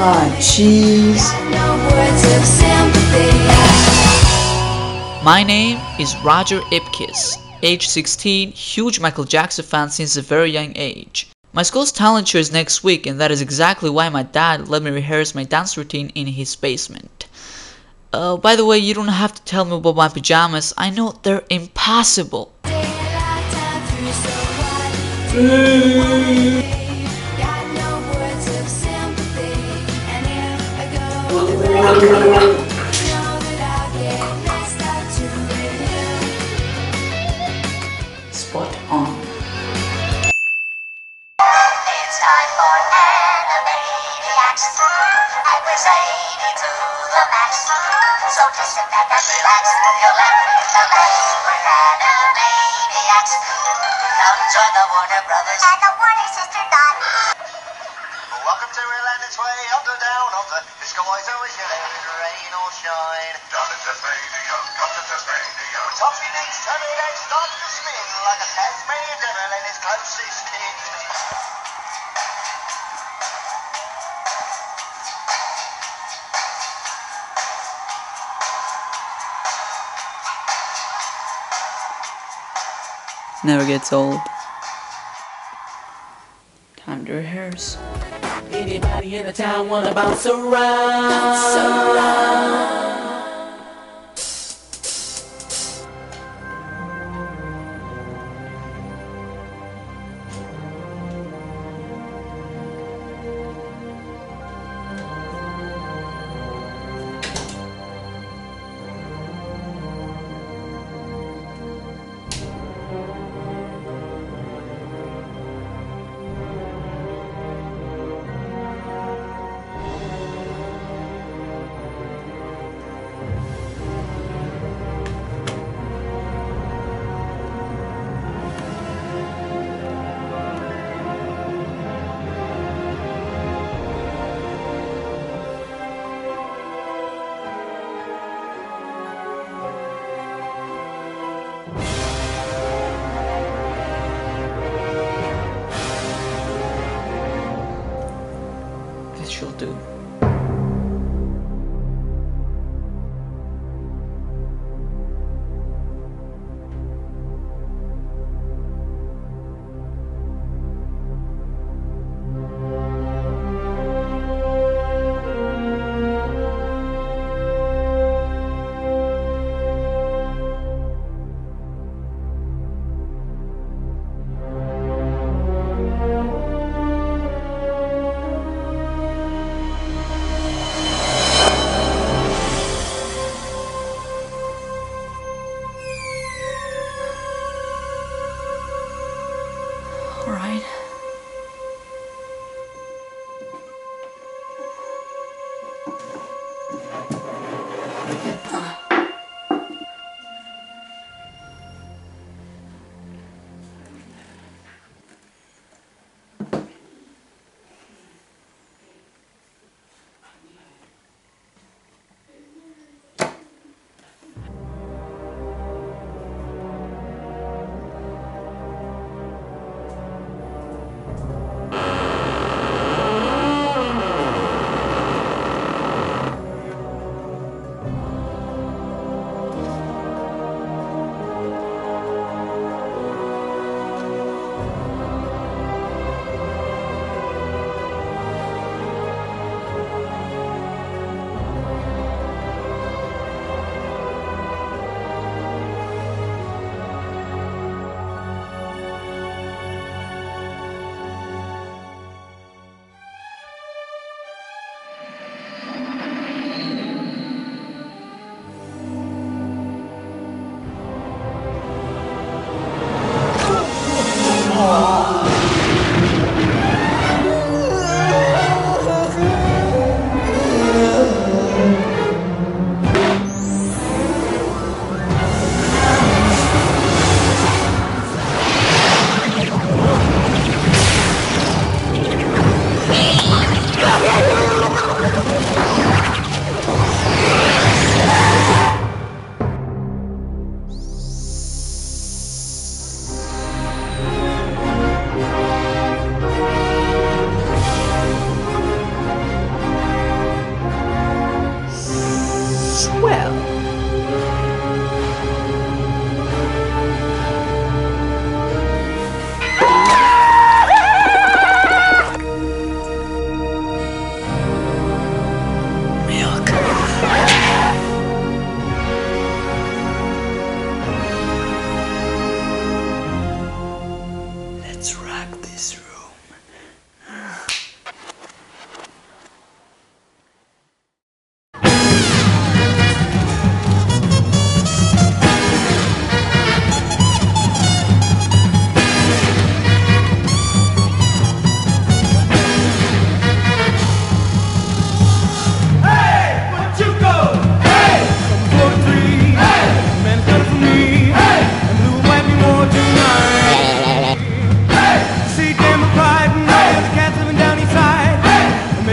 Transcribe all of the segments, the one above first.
Jeez. My name is Roger Ipkiss, age 16, huge Michael Jackson fan since a very young age. My school's talent show is next week and that is exactly why my dad let me rehearse my dance routine in his basement. Uh, by the way, you don't have to tell me about my pajamas, I know they're impossible. The max. So just sit back and relax. You'll laugh, you'll laugh. We're Animaniacs. Come join the Warner Brothers. And the Warner Sister Dot. Welcome to Atlantis Way, up to down, up the the skies always yellow, rain or shine. Down to Tasmania, come to Tasmania. Toffee needs tummy that starts to spin like a Tasmanian devil and his closest kin. Never gets old. Time to rehearse. Anybody in the town wanna bounce around? This she'll do. alright.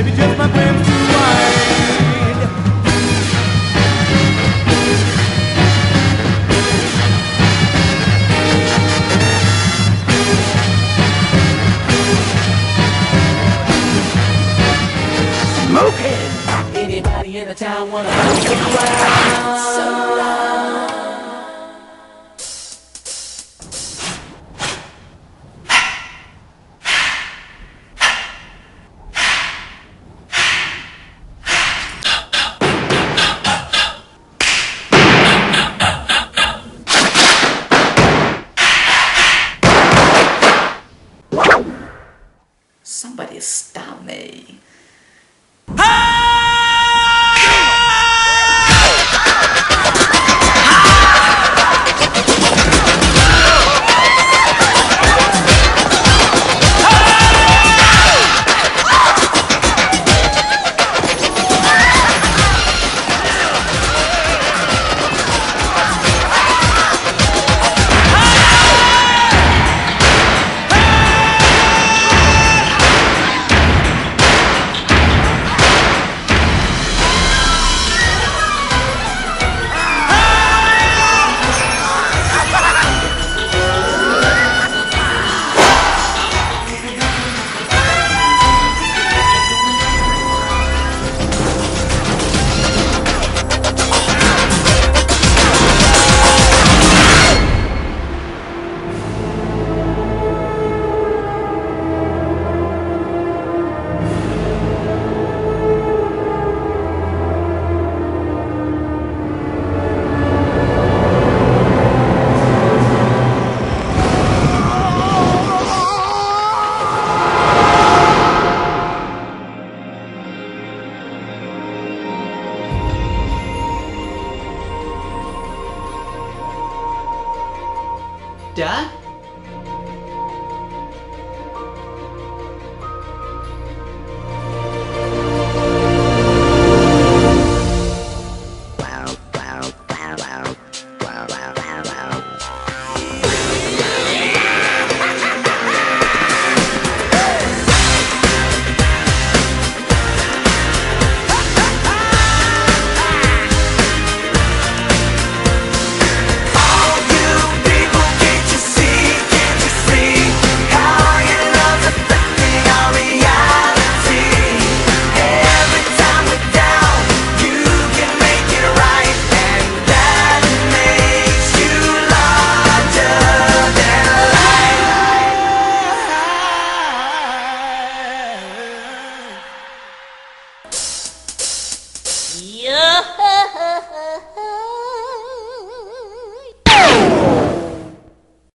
baby, just my friend. Somebody stop me. Dad?